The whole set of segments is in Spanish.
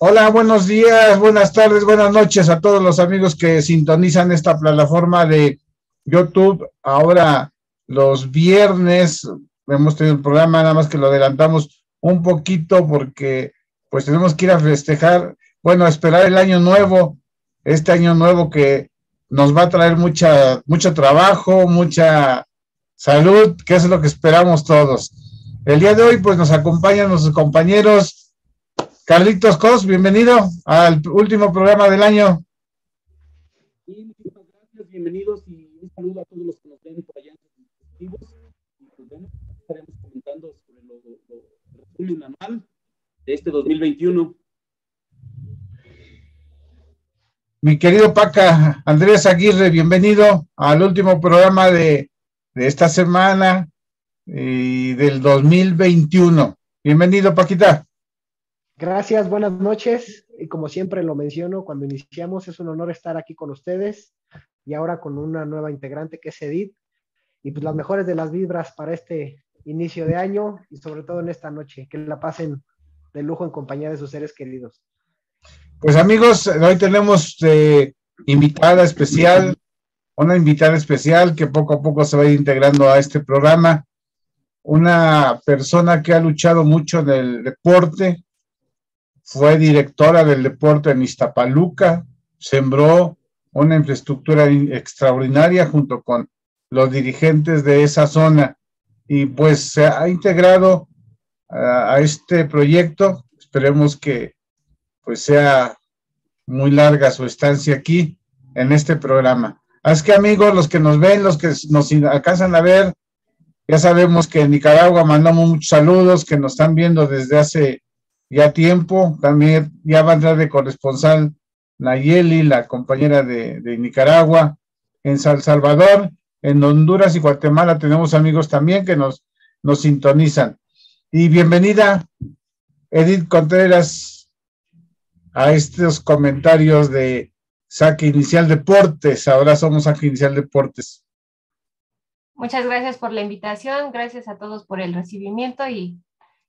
Hola, buenos días, buenas tardes, buenas noches a todos los amigos que sintonizan esta plataforma de YouTube. Ahora los viernes hemos tenido el programa, nada más que lo adelantamos un poquito porque pues tenemos que ir a festejar, bueno, esperar el año nuevo, este año nuevo que nos va a traer mucha, mucho trabajo, mucha salud, que es lo que esperamos todos. El día de hoy, pues nos acompañan nuestros compañeros. Carlitos Cos, bienvenido al último programa del año. Sí, muchísimas gracias, bienvenidos y un saludo a todos los que nos ven por allá en los dispositivos. Y pues bueno, estaremos comentando sobre lo, lo, resumen anual de este 2021. Mi querido Paca, Andrés Aguirre, bienvenido al último programa de de esta semana y del 2021. Bienvenido, Paquita. Gracias, buenas noches. Y como siempre lo menciono, cuando iniciamos es un honor estar aquí con ustedes y ahora con una nueva integrante que es Edith. Y pues las mejores de las vibras para este inicio de año y sobre todo en esta noche. Que la pasen de lujo en compañía de sus seres queridos. Pues amigos, hoy tenemos eh, invitada especial una invitada especial que poco a poco se va a ir integrando a este programa, una persona que ha luchado mucho en el deporte, fue directora del deporte en Iztapaluca, sembró una infraestructura extraordinaria junto con los dirigentes de esa zona y pues se ha integrado a, a este proyecto. Esperemos que pues sea muy larga su estancia aquí en este programa. Así que amigos, los que nos ven, los que nos alcanzan a ver, ya sabemos que en Nicaragua mandamos muchos saludos, que nos están viendo desde hace ya tiempo. También ya va a entrar de corresponsal Nayeli, la compañera de, Nicaragua. En San Salvador, en Honduras y Guatemala tenemos amigos también que nos, nos sintonizan. Y bienvenida, Edith Contreras, a estos comentarios de Saque Inicial Deportes. Ahora somos Saque Inicial Deportes. Muchas gracias por la invitación, gracias a todos por el recibimiento y,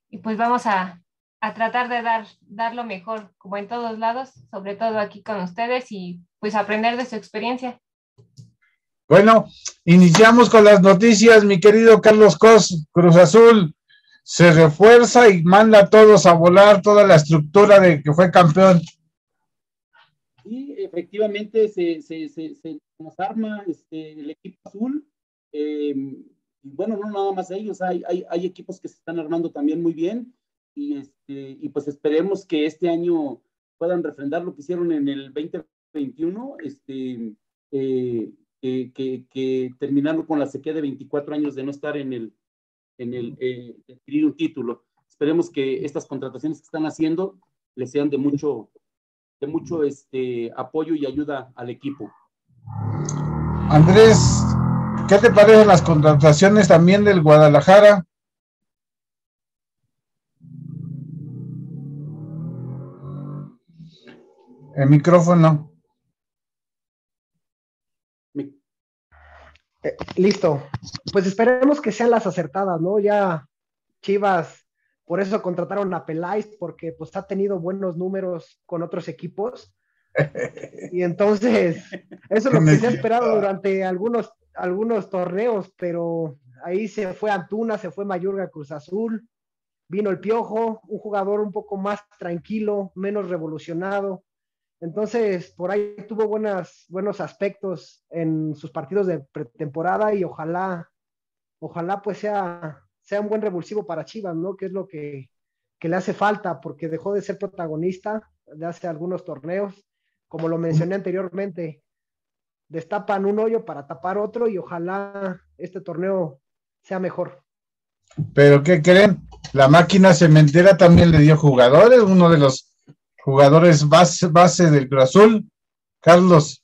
y pues vamos a, a, tratar de dar, dar lo mejor, como en todos lados, sobre todo aquí con ustedes y pues aprender de su experiencia. Bueno, iniciamos con las noticias, mi querido Carlos Cos, Cruz Azul se refuerza y manda a todos a volar toda la estructura de que fue campeón efectivamente se, se, se, se, nos arma este, el equipo azul. Eh, y bueno, no nada más ellos, hay, hay, hay, equipos que se están armando también muy bien. Y, este, y pues esperemos que este año puedan refrendar lo que hicieron en el 2021, este, eh, que, que, que, terminarlo con la sequía de 24 años de no estar en el, en el, eh, adquirir un título. Esperemos que estas contrataciones que están haciendo les sean de mucho, de mucho este, apoyo y ayuda al equipo. Andrés, ¿qué te parecen las contrataciones también del Guadalajara? El micrófono. Eh, listo. Pues esperemos que sean las acertadas, ¿no? Ya Chivas por eso contrataron a Peláez, porque pues ha tenido buenos números con otros equipos. Y entonces, eso es lo que se ha esperado durante algunos, algunos torneos, pero ahí se fue Antuna, se fue Mayurga Cruz Azul, vino el Piojo, un jugador un poco más tranquilo, menos revolucionado. Entonces, por ahí tuvo buenas, buenos aspectos en sus partidos de pretemporada y ojalá, ojalá pues sea sea un buen revulsivo para Chivas, ¿no? Que es lo que, que le hace falta, porque dejó de ser protagonista de hace algunos torneos. Como lo mencioné anteriormente, destapan un hoyo para tapar otro y ojalá este torneo sea mejor. Pero ¿qué creen? La máquina cementera también le dio jugadores, uno de los jugadores base, base del Cruz Azul, Carlos.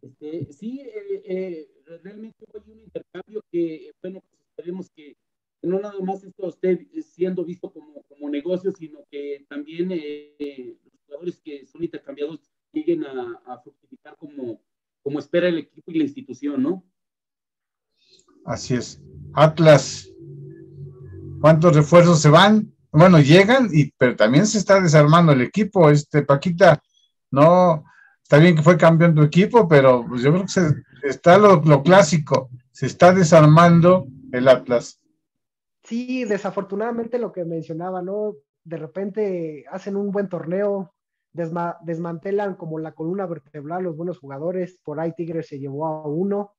Este, sí, eh, eh, realmente fue un intercambio que, bueno, esperemos que no nada más esto esté siendo visto como, como negocio, sino que también eh, los jugadores que son intercambiados lleguen a, a, fructificar como, como espera el equipo y la institución, ¿no? Así es. Atlas. cuántos refuerzos se van, bueno, llegan, y, pero también se está desarmando el equipo, este Paquita, no, está bien que fue campeón tu equipo, pero pues yo creo que está lo, clásico, se está desarmando el Atlas. Sí, desafortunadamente lo que mencionaba, ¿no? De repente hacen un buen torneo, desmantelan como la columna vertebral los buenos jugadores, por ahí Tigres se llevó a uno.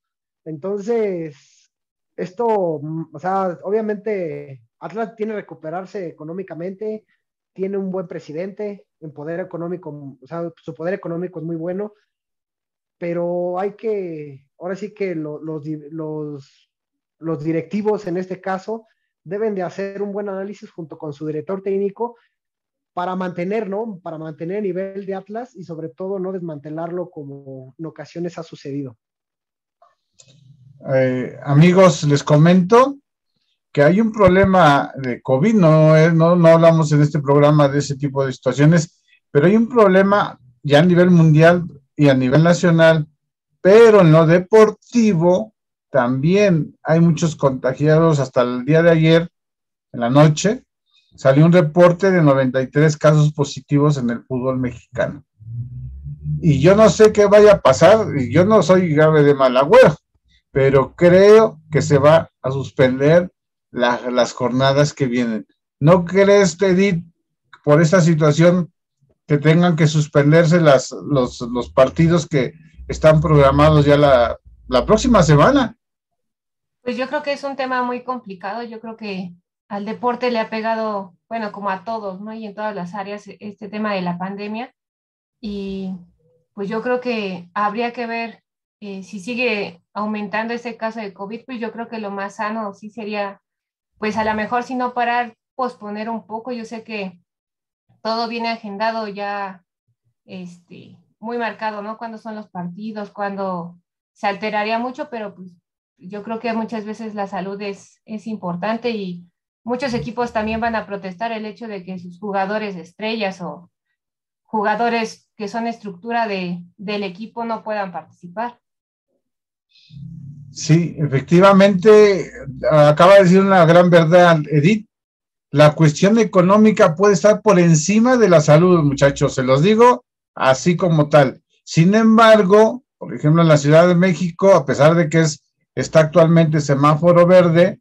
Entonces, esto, o sea, obviamente Atlas tiene que recuperarse económicamente, tiene un buen presidente, en poder económico, o sea, su poder económico es muy bueno, pero hay que, ahora sí que los, los, los directivos en este caso deben de hacer un buen análisis junto con su director técnico para mantener, ¿no? Para mantener el nivel de Atlas y sobre todo no desmantelarlo como en ocasiones ha sucedido. Eh, amigos, les comento que hay un problema de COVID, no, no, no hablamos en este programa de ese tipo de situaciones, pero hay un problema ya a nivel mundial y a nivel nacional, pero en lo deportivo también hay muchos contagiados hasta el día de ayer, en la noche, salió un reporte de 93 casos positivos en el fútbol mexicano. Y yo no sé qué vaya a pasar, y yo no soy grave de mal agüero, pero creo que se va a suspender las jornadas que vienen. ¿No crees, Edith, por esta situación que tengan que suspenderse las, los, los partidos que están programados ya la, la próxima semana? Pues yo creo que es un tema muy complicado. Yo creo que al deporte le ha pegado, bueno, como a todos, ¿no? Y en todas las áreas, este tema de la pandemia. Y pues yo creo que habría que ver eh, si sigue aumentando ese caso de COVID, pues yo creo que lo más sano sí sería pues a lo mejor si no parar, posponer un poco. Yo sé que todo viene agendado ya este, muy marcado, ¿no? Cuando son los partidos, cuando se alteraría mucho, pero pues yo creo que muchas veces la salud es, es importante y muchos equipos también van a protestar el hecho de que sus jugadores estrellas o jugadores que son estructura de, del equipo no puedan participar. Sí, efectivamente, acaba de decir una gran verdad, Edith. La cuestión económica puede estar por encima de la salud, muchachos, se los digo así como tal. Sin embargo, por ejemplo, en la Ciudad de México, a pesar de que es, está actualmente semáforo verde,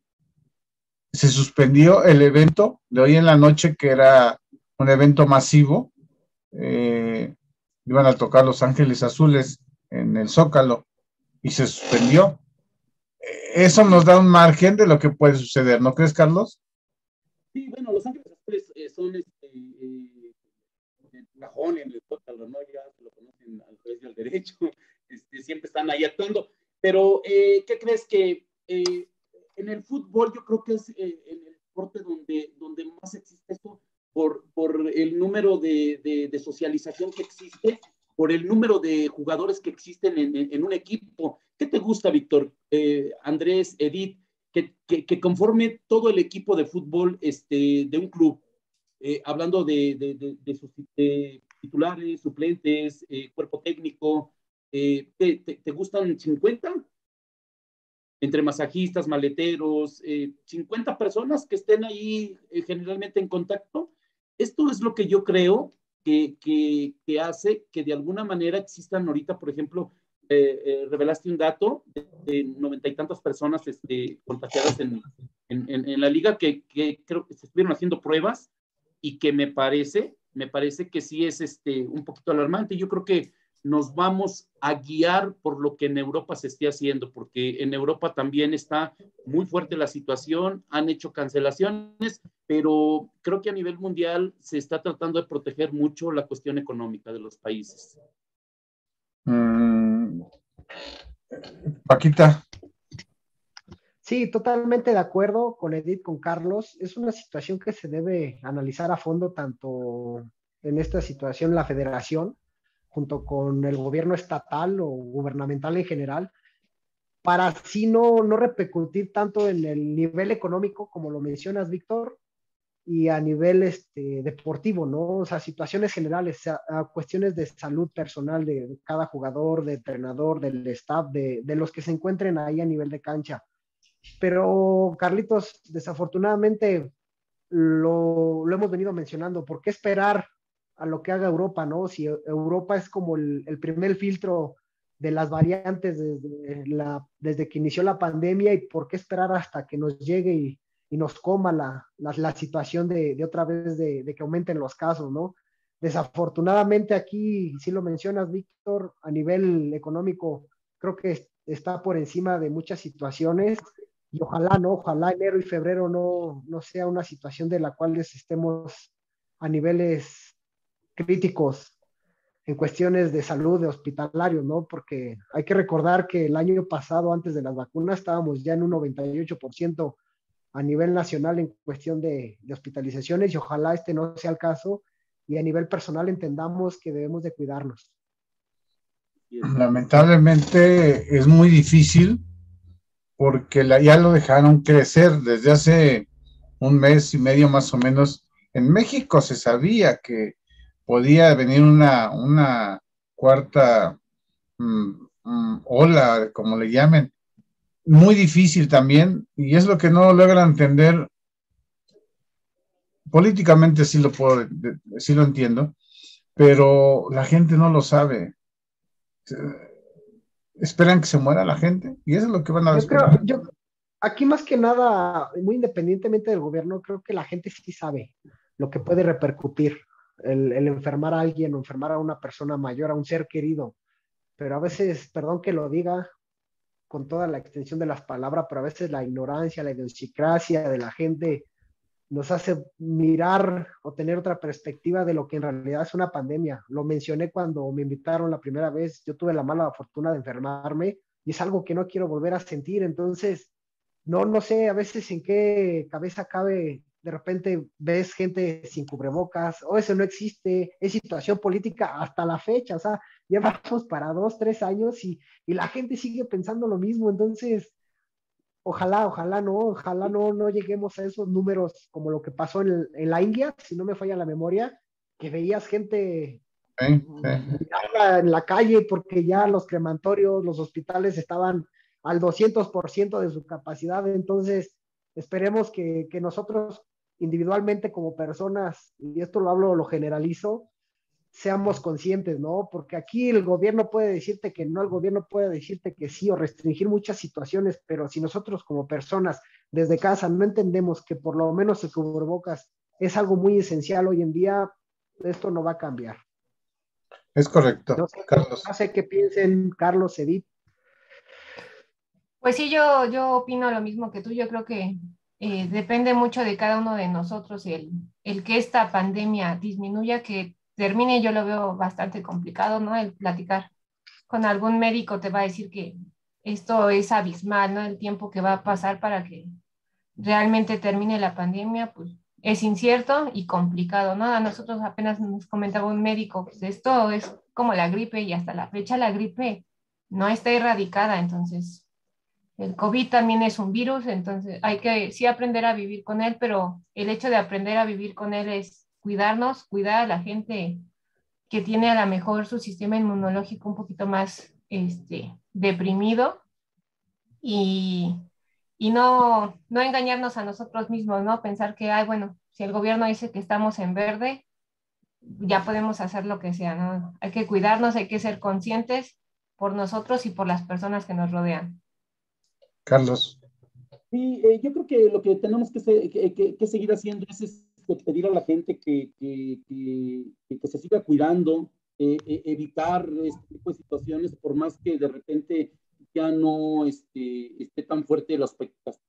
se suspendió el evento de hoy en la noche, que era un evento masivo. Eh, iban a tocar Los Ángeles Azules en el Zócalo y se suspendió eso nos da un margen de lo que puede suceder, ¿no crees, Carlos? Sí, bueno, Los Ángeles Azules eh, son este, eh, el cajón en el tócalo, ¿no? Ya se lo conocen al revés y al derecho, este, siempre están ahí actuando. Pero, eh, ¿qué crees que eh, en el fútbol yo creo que es en el deporte donde, donde más existe esto por, por el número de, de, de socialización que existe por el número de jugadores que existen en, un equipo. ¿Qué te gusta, Víctor, eh, Andrés, Edith, que, que, conforme todo el equipo de fútbol este, de un club? Eh, hablando de, de, sus titulares, suplentes, eh, cuerpo técnico, ¿te, te, gustan 50? Entre masajistas, maleteros, 50 personas que estén ahí generalmente en contacto. Esto es lo que yo creo que, que, hace que de alguna manera existan ahorita, por ejemplo, eh, eh, revelaste un dato de noventa y tantas personas este, contagiadas en, en, en, la liga que, que, creo que se estuvieron haciendo pruebas y que me parece, me parece que sí es este, un poquito alarmante. Yo creo que nos vamos a guiar por lo que en Europa se esté haciendo, porque en Europa también está muy fuerte la situación, han hecho cancelaciones, pero creo que a nivel mundial se está tratando de proteger mucho la cuestión económica de los países. Mm. Paquita. Sí, totalmente de acuerdo con Edith, con Carlos. Es una situación que se debe analizar a fondo, tanto en esta situación la federación junto con el gobierno estatal o gubernamental en general, para así no, no repercutir tanto en el nivel económico, como lo mencionas, Víctor, y a nivel este, deportivo, ¿no? O sea, situaciones generales, a, cuestiones de salud personal de cada jugador, de entrenador, del staff, de, de los que se encuentren ahí a nivel de cancha. Pero, Carlitos, desafortunadamente, lo, lo, hemos venido mencionando, ¿por qué esperar a lo que haga Europa, no? Si Europa es como el, el primer filtro de las variantes desde, la, desde que inició la pandemia y por qué esperar hasta que nos llegue y, y nos coma la, la, la situación de, de, otra vez de, de, que aumenten los casos, ¿no? Desafortunadamente aquí, si lo mencionas, Víctor, a nivel económico, creo que está por encima de muchas situaciones y ojalá, ¿no? Ojalá enero y febrero no, no sea una situación de la cual estemos a niveles críticos en cuestiones de salud, de hospitalario, ¿no? Porque hay que recordar que el año pasado, antes de las vacunas, estábamos ya en un 98% a nivel nacional en cuestión de, de, hospitalizaciones y ojalá este no sea el caso y a nivel personal entendamos que debemos de cuidarnos. Lamentablemente es muy difícil porque la, ya lo dejaron crecer desde hace un mes y medio más o menos. En México se sabía que podía venir una, una cuarta um, um, ola, como le llamen, muy difícil también, y es lo que no logra entender. Políticamente sí lo puedo, sí lo entiendo, pero la gente no lo sabe. Esperan que se muera la gente, y eso es lo que van a yo creo, yo, aquí más que nada, muy independientemente del gobierno, creo que la gente sí sabe lo que puede repercutir el, enfermar a alguien o enfermar a una persona mayor, a un ser querido. Pero a veces, perdón que lo diga con toda la extensión de las palabras, pero a veces la ignorancia, la idiosincrasia de la gente nos hace mirar o tener otra perspectiva de lo que en realidad es una pandemia. Lo mencioné cuando me invitaron la primera vez, yo tuve la mala fortuna de enfermarme y es algo que no quiero volver a sentir, entonces no, no sé a veces en qué cabeza cabe de repente ves gente sin cubrebocas, o eso no existe, es situación política hasta la fecha, o sea, llevamos para dos, tres años y, y la gente sigue pensando lo mismo, entonces, ojalá, ojalá no, ojalá no, no lleguemos a esos números como lo que pasó en, en la India, si no me falla la memoria, que veías gente en la calle porque ya los crematorios, los hospitales estaban al 200% de su capacidad, entonces esperemos que, que, nosotros individualmente como personas, y esto lo hablo, lo generalizo, seamos conscientes, ¿no? Porque aquí el gobierno puede decirte que no, el gobierno puede decirte que sí o restringir muchas situaciones, pero si nosotros como personas desde casa no entendemos que por lo menos el cubrebocas es algo muy esencial hoy en día, esto no va a cambiar. Es correcto, no sé, Carlos. No sé qué piensen Carlos, Edith. Pues sí, yo, yo opino lo mismo que tú. Yo creo que eh, depende mucho de cada uno de nosotros el, el que esta pandemia disminuya, que termine, yo lo veo bastante complicado, ¿no? El platicar con algún médico te va a decir que esto es abismal, ¿no? El tiempo que va a pasar para que realmente termine la pandemia, pues es incierto y complicado, ¿no? A nosotros apenas nos comentaba un médico, pues esto es como la gripe y hasta la fecha la gripe no está erradicada, entonces el COVID también es un virus, entonces hay que sí aprender a vivir con él, pero el hecho de aprender a vivir con él es cuidarnos, cuidar a la gente que tiene a lo mejor su sistema inmunológico un poquito más este, deprimido y, y no, no engañarnos a nosotros mismos, ¿no? Pensar que, ay, bueno, si el gobierno dice que estamos en verde, ya podemos hacer lo que sea, ¿no? Hay que cuidarnos, hay que ser conscientes por nosotros y por las personas que nos rodean. Carlos. Sí, eh, yo creo que lo que tenemos que, se, que, que, que seguir haciendo es, es, pedir a la gente que, se siga cuidando, eh, eh, evitar este tipo de situaciones, por más que de repente ya no este, esté tan fuerte la,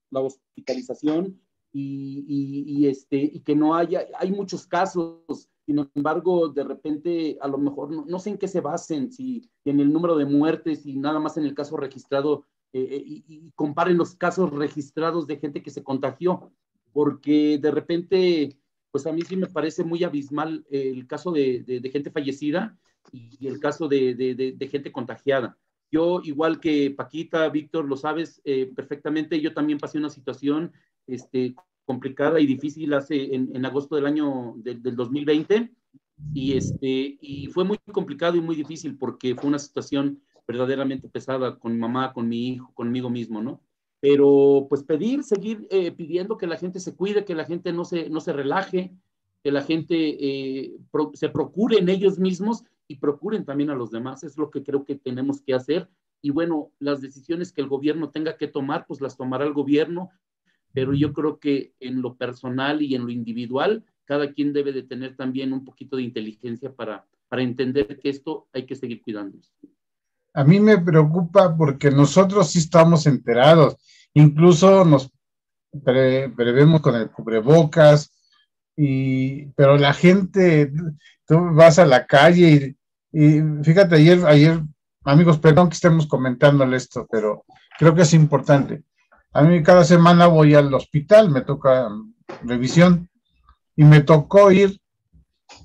la hospitalización este, y que no haya, hay muchos casos, sin embargo, de repente, a lo mejor, no sé en qué se basen, si en el número de muertes y nada más en el caso registrado eh, y, comparen los casos registrados de gente que se contagió, porque de repente, pues a mí sí me parece muy abismal el caso de, de, de gente fallecida y el caso de, de, gente contagiada. Yo, igual que Paquita, Víctor, lo sabes eh, perfectamente, yo también pasé una situación este, complicada y difícil hace en, en agosto del año del, del 2020 y, este, y fue muy complicado y muy difícil porque fue una situación verdaderamente pesada con mi mamá, con mi hijo, conmigo mismo, ¿no? pero pues pedir, seguir eh, pidiendo que la gente se cuide, que la gente no se, no se relaje, que la gente eh, se procure en ellos mismos y procuren también a los demás. Es lo que creo que tenemos que hacer. Y bueno, las decisiones que el gobierno tenga que tomar, pues las tomará el gobierno, pero yo creo que en lo personal y en lo individual, cada quien debe de tener también un poquito de inteligencia para, para entender que esto hay que seguir cuidándose. A mí me preocupa porque nosotros sí estamos enterados, incluso nos prevemos con el cubrebocas, y, pero la gente, tú vas a la calle y, fíjate, ayer, ayer, amigos, perdón que estemos comentándole esto, pero creo que es importante. A mí cada semana voy al hospital, me toca revisión y me tocó ir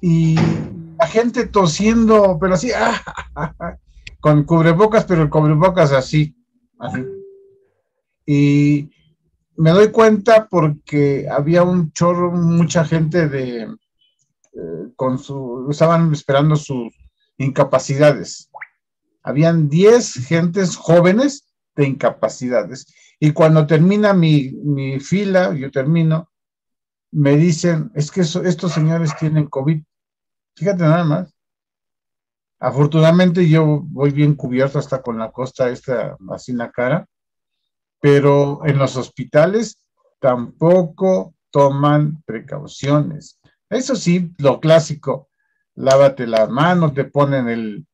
y la gente tosiendo, pero así, con cubrebocas, pero el cubrebocas así, así. Y me doy cuenta porque había un chorro, mucha gente de, eh, con su, estaban esperando sus incapacidades. Habían 10 gentes jóvenes de incapacidades. Y cuando termina mi, mi fila, yo termino, me dicen, es que estos señores tienen COVID. Fíjate nada más. Afortunadamente yo voy bien cubierto hasta con la costa esta así en la cara pero en los hospitales tampoco toman precauciones. Eso sí, lo clásico, lávate las manos, te ponen el,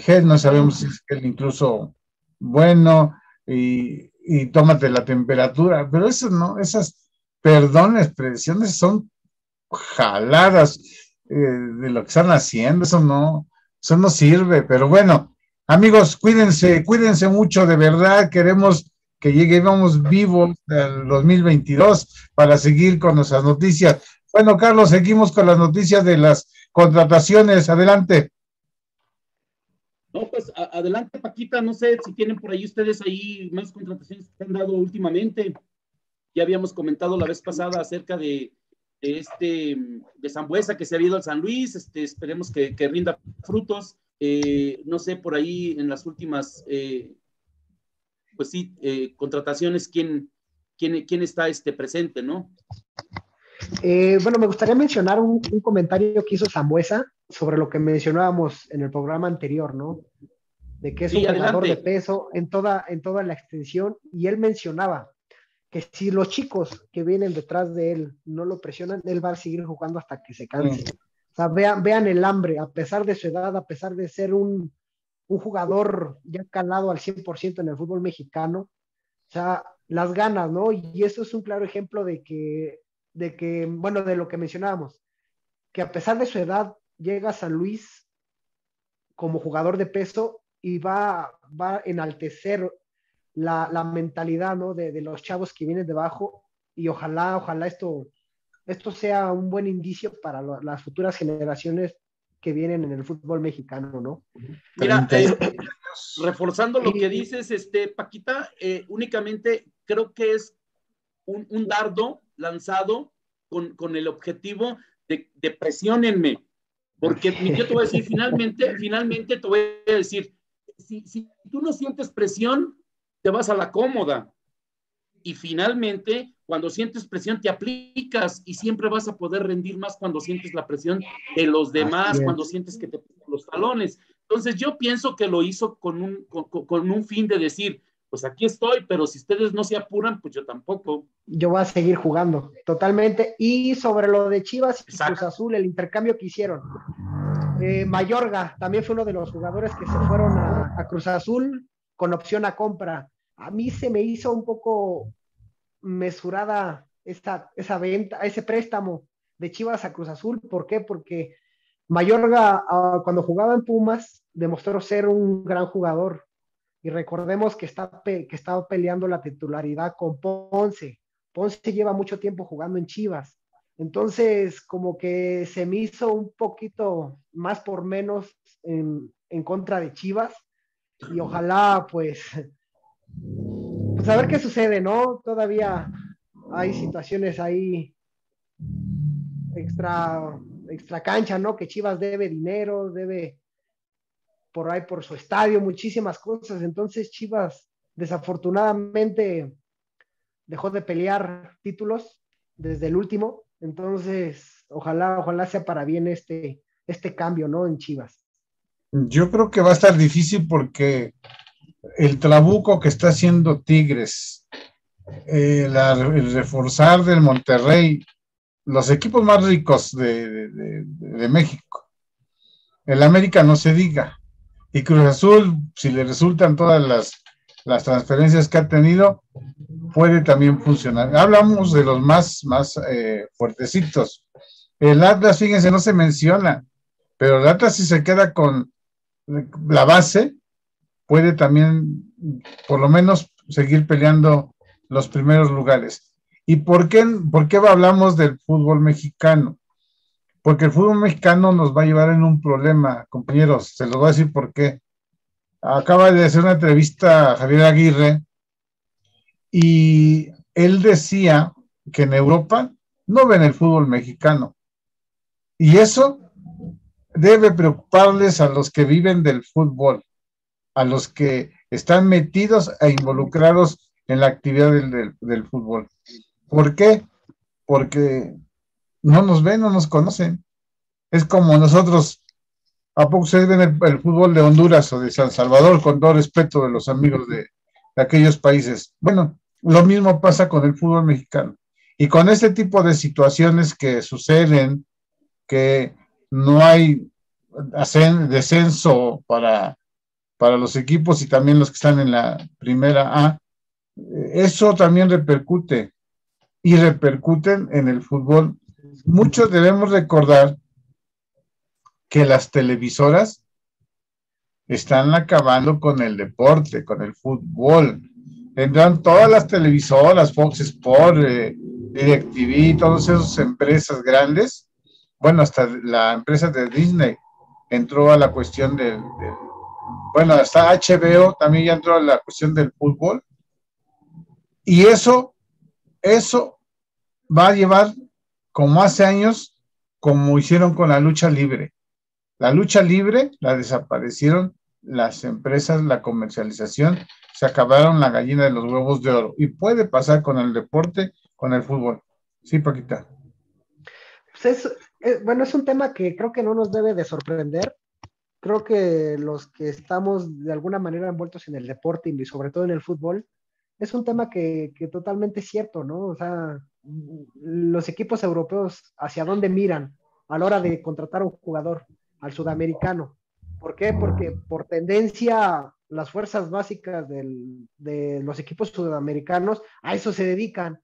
gel, no sabemos si es el incluso bueno, y, y tómate la temperatura, pero eso no, esas, perdón, expresiones son jaladas eh, de lo que están haciendo, eso no, eso no sirve, pero bueno, amigos, cuídense, cuídense mucho, de verdad, queremos que lleguemos vivos al 2022 para seguir con nuestras noticias. Bueno, Carlos, seguimos con las noticias de las contrataciones. Adelante. No, pues adelante, Paquita. No sé si tienen por ahí ustedes ahí más contrataciones que han dado últimamente. Ya habíamos comentado la vez pasada acerca de, este de Zambuesa que se ha ido al San Luis. Este, esperemos que, rinda frutos. Eh, no sé, por ahí en las últimas eh, pues sí, eh, contrataciones, ¿quién, quién, quién está este, presente, no? Bueno, me gustaría mencionar un, comentario que hizo Zambuesa sobre lo que mencionábamos en el programa anterior, ¿no? De que es un jugador de peso en toda, en toda la extensión, y él mencionaba que si los chicos que vienen detrás de él no lo presionan, él va a seguir jugando hasta que se canse. O sea, vean, vean el hambre, a pesar de su edad, a pesar de ser un, un jugador ya calado al 100% en el fútbol mexicano. O sea, las ganas, ¿no? Y eso es un claro ejemplo de que, de que, bueno, de lo que mencionábamos, que a pesar de su edad llega a San Luis como jugador de peso y va, va a enaltecer la, la mentalidad, ¿no? De, de, los chavos que vienen debajo y ojalá, ojalá esto, esto sea un buen indicio para las futuras generaciones que vienen en el fútbol mexicano, ¿no? Mira, eh, reforzando lo que dices, este, Paquita, eh, únicamente creo que es un, dardo lanzado con, con el objetivo de, de presionenme, porque yo te voy a decir, finalmente, finalmente te voy a decir, si, si tú no sientes presión, te vas a la cómoda. Y finalmente, cuando sientes presión te aplicas y siempre vas a poder rendir más cuando sientes la presión de los demás, cuando sientes que te ponen los talones. Entonces yo pienso que lo hizo con un, con, un fin de decir, pues aquí estoy, pero si ustedes no se apuran, pues yo tampoco. Yo voy a seguir jugando, totalmente. Y sobre lo de Chivas y Cruz Azul, el intercambio que hicieron. Eh, Mayorga también fue uno de los jugadores que se fueron a, a Cruz Azul con opción a compra. A mí se me hizo un poco mesurada esta, esa venta, ese préstamo de Chivas a Cruz Azul. ¿Por qué? Porque Mayorga, ah, cuando jugaba en Pumas, demostró ser un gran jugador. Y recordemos que, está, que estaba peleando la titularidad con Ponce. Ponce lleva mucho tiempo jugando en Chivas. Entonces, como que se me hizo un poquito más por menos en, en contra de Chivas. Y ojalá, pues, pues a ver qué sucede, ¿no? Todavía hay situaciones ahí extra, extra cancha, ¿no? Que Chivas debe dinero, debe por ahí por su estadio, muchísimas cosas. Entonces Chivas, desafortunadamente, dejó de pelear títulos desde el último. Entonces, ojalá, ojalá sea para bien este, este cambio, ¿no? En Chivas. Yo creo que va a estar difícil porque el trabuco que está haciendo Tigres, eh, el reforzar del Monterrey, los equipos más ricos de, de, México. El América no se diga. Y Cruz Azul, si le resultan todas las, las transferencias que ha tenido, puede también funcionar. Hablamos de los más, más eh, fuertecitos. El Atlas, fíjense, no se menciona, pero el Atlas si se queda con la base, puede también por lo menos seguir peleando los primeros lugares. ¿Y por qué, por qué hablamos del fútbol mexicano? Porque el fútbol mexicano nos va a llevar en un problema, compañeros, se los voy a decir por qué. Acaba de hacer una entrevista a Javier Aguirre y él decía que en Europa no ven el fútbol mexicano. Y eso debe preocuparles a los que viven del fútbol, a los que están metidos e involucrados en la actividad del, fútbol. ¿Por qué? Porque no nos ven, no nos conocen. Es como nosotros, ¿a poco ustedes ven el, fútbol de Honduras o de San Salvador con todo respeto de los amigos de, de aquellos países? Bueno, lo mismo pasa con el fútbol mexicano. Y con este tipo de situaciones que suceden, que no hay descenso para, para los equipos y también los que están en la primera A, eso también repercute y repercuten en el fútbol. Muchos debemos recordar que las televisoras están acabando con el deporte, con el fútbol. Tendrán todas las televisoras, Fox Sport, eh, DirecTV, todas esas empresas grandes, bueno, hasta la empresa de Disney entró a la cuestión del, bueno, hasta HBO también ya entró a la cuestión del fútbol. Y eso, eso va a llevar, como hace años, como hicieron con la lucha libre. La lucha libre la desaparecieron las empresas, la comercialización, se acabaron la gallina de los huevos de oro. Y puede pasar con el deporte, con el fútbol. Sí, Paquita. Pues bueno, es un tema que creo que no nos debe de sorprender. Creo que los que estamos de alguna manera envueltos en el deporte y sobre todo en el fútbol, es un tema que, que totalmente es cierto, ¿no? O sea, los equipos europeos, ¿hacia dónde miran a la hora de contratar a un jugador, al sudamericano? ¿Por qué? Porque por tendencia las fuerzas básicas de los equipos sudamericanos a eso se dedican,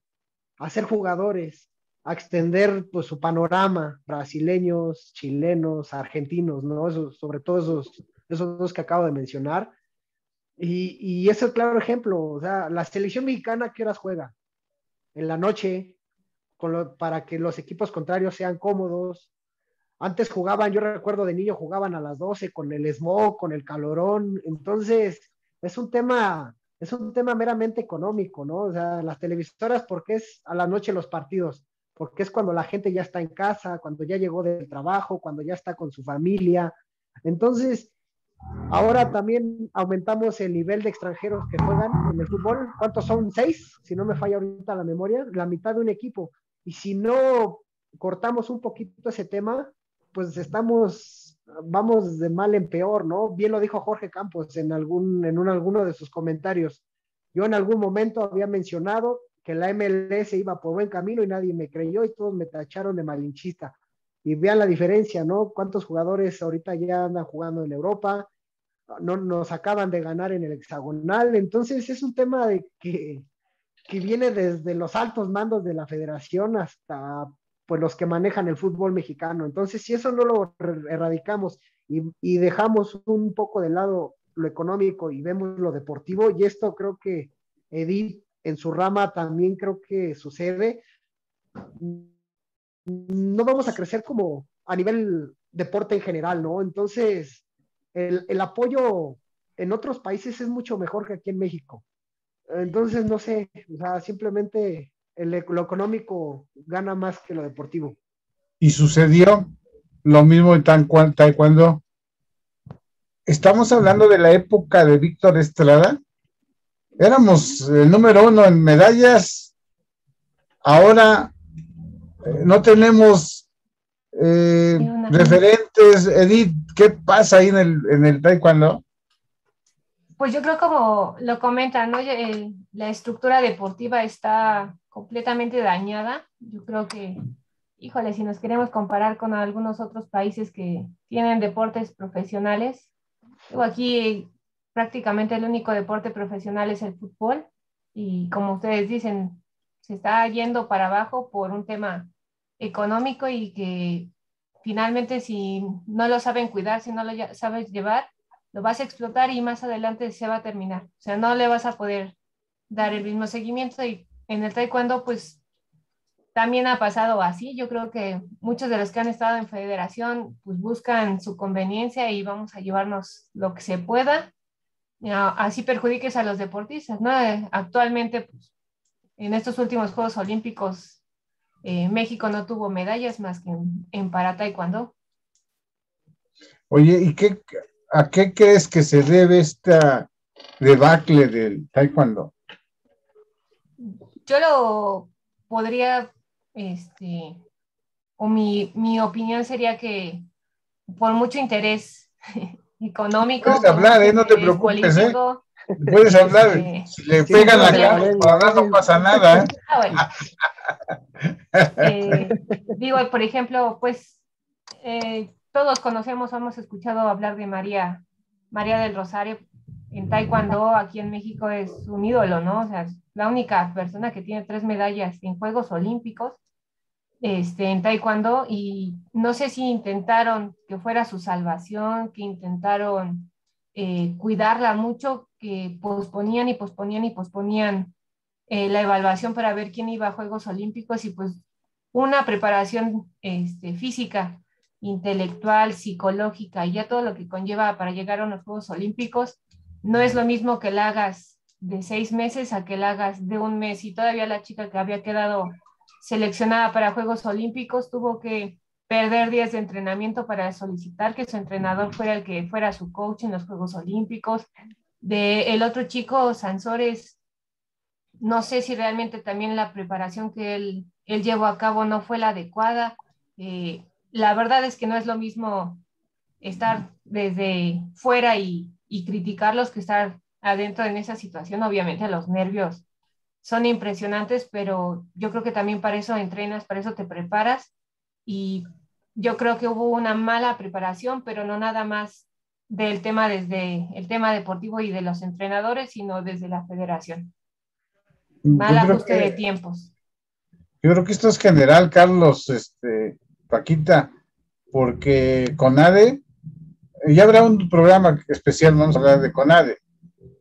a ser jugadores, a extender pues, su panorama, brasileños, chilenos, argentinos, ¿no? sobre todo esos, esos dos que acabo de mencionar. Y, y es el claro ejemplo, o sea, la selección mexicana, ¿qué horas juega? En la noche, con para que los equipos contrarios sean cómodos. Antes jugaban, yo recuerdo de niño, jugaban a las 12 con el smog, con el calorón. Entonces, es un tema, es un tema meramente económico, ¿no? O sea, las televisoras, porque es a la noche los partidos? Porque es cuando la gente ya está en casa, cuando ya llegó del trabajo, cuando ya está con su familia. Entonces, ahora también aumentamos el nivel de extranjeros que juegan en el fútbol. ¿Cuántos son? Seis, si no me falla ahorita la memoria, la mitad de un equipo. Y si no cortamos un poquito ese tema, pues estamos, vamos de mal en peor, ¿no? Bien lo dijo Jorge Campos en algún, en un, alguno de sus comentarios. Yo en algún momento había mencionado que la MLS iba por buen camino y nadie me creyó y todos me tacharon de malinchista. Y vean la diferencia, ¿no? ¿Cuántos jugadores ahorita ya andan jugando en Europa? No nos acaban de ganar en el hexagonal. Entonces es un tema de que, que viene desde los altos mandos de la federación hasta pues los que manejan el fútbol mexicano. Entonces, si eso no lo erradicamos y, y dejamos un poco de lado lo económico y vemos lo deportivo, y esto creo que Edith en su rama también creo que sucede. No vamos a crecer como a nivel deporte en general, ¿no? Entonces, el, apoyo en otros países es mucho mejor que aquí en México. Entonces, no sé, o sea, simplemente el, lo económico gana más que lo deportivo. Y sucedió lo mismo en taekwondo. Estamos hablando de la época de Víctor Estrada, éramos el número uno en medallas ahora eh, no tenemos eh, referentes. Edith, ¿qué pasa ahí en el, en el taekwondo? Pues yo creo como lo comentan, ¿no? la estructura deportiva está completamente dañada. Yo creo que, híjole, si nos queremos comparar con algunos otros países que tienen deportes profesionales, aquí prácticamente el único deporte profesional es el fútbol y como ustedes dicen, se está yendo para abajo por un tema económico y que finalmente si no lo saben cuidar, si no lo sabes llevar, lo vas a explotar y más adelante se va a terminar. O sea, no le vas a poder dar el mismo seguimiento y en el taekwondo pues también ha pasado así. Yo creo que muchos de los que han estado en federación pues buscan su conveniencia y vamos a llevarnos lo que se pueda. Así perjudiques a los deportistas, ¿no? Actualmente, pues, en estos últimos Juegos Olímpicos, eh, México no tuvo medallas más que en, en para taekwondo. Oye, ¿y qué, ¿a qué crees que se debe esta debacle del taekwondo? Yo lo podría, este, o mi, opinión sería que por mucho interés económico. Puedes hablar, ¿eh? no te preocupes, ¿eh? Puedes hablar, este, si le pegan la cara, no pasa nada. ¿eh? Ah, eh, digo, por ejemplo, pues eh, todos conocemos, hemos escuchado hablar de María, María del Rosario en Taekwondo, aquí en México es un ídolo, ¿no? O sea, es la única persona que tiene tres medallas en Juegos Olímpicos este, en Taekwondo y no sé si intentaron que fuera su salvación, que intentaron eh, cuidarla mucho, que posponían y posponían y posponían eh, la evaluación para ver quién iba a Juegos Olímpicos y pues una preparación este, física intelectual, psicológica y ya todo lo que conlleva para llegar a unos Juegos Olímpicos, no es lo mismo que la hagas de seis meses a que la hagas de un mes. Y todavía la chica que había quedado seleccionada para Juegos Olímpicos tuvo que perder días de entrenamiento para solicitar que su entrenador fuera el que fuera su coach en los Juegos Olímpicos. De el otro chico, Sansores, no sé si realmente también la preparación que él, él llevó a cabo no fue la adecuada. Eh, la verdad es que no es lo mismo estar desde fuera y, criticarlos que estar adentro en esa situación. Obviamente los nervios son impresionantes, pero yo creo que también para eso entrenas, para eso te preparas y yo creo que hubo una mala preparación, pero no nada más del tema desde el tema deportivo y de los entrenadores, sino desde la federación. Mal ajuste de tiempos. Yo creo que esto es general, Carlos. Este, Paquita, porque CONADE, ya habrá un programa especial, vamos a hablar de CONADE,